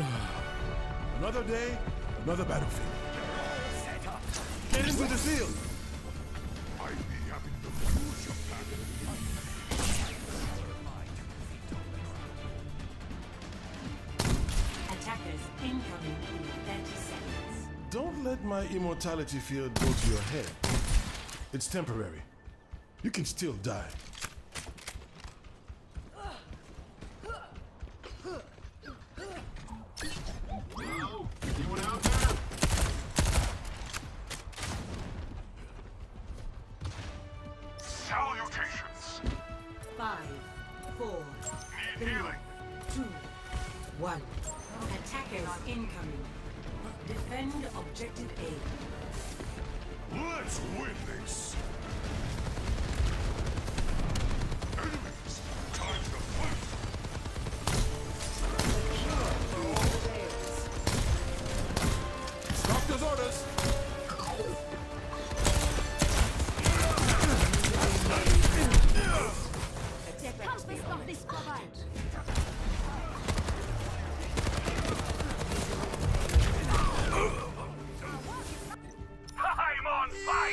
Another day, another battlefield. Get into the field! I'd be happy to lose your planet. Attackers incoming in 30 seconds. Don't let my immortality field go to your head. It's temporary. You can still die. Healing. two, one. Attackers incoming. Defend objective A. Let's win this!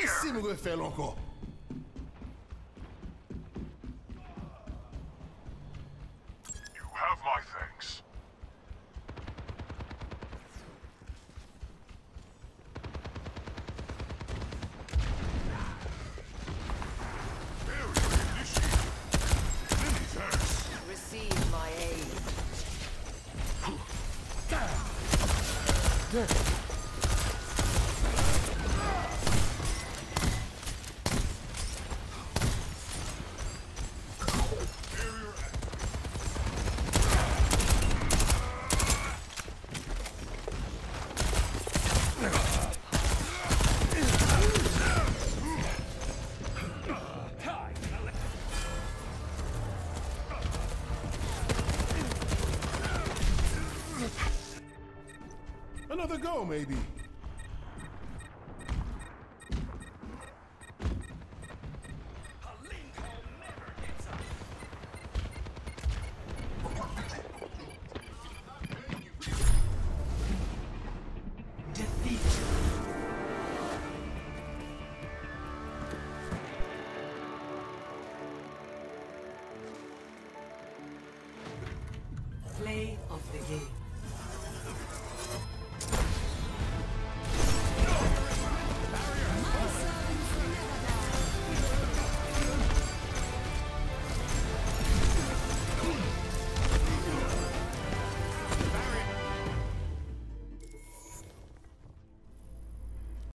Si me refait encore. You Another go, maybe. Play of the game.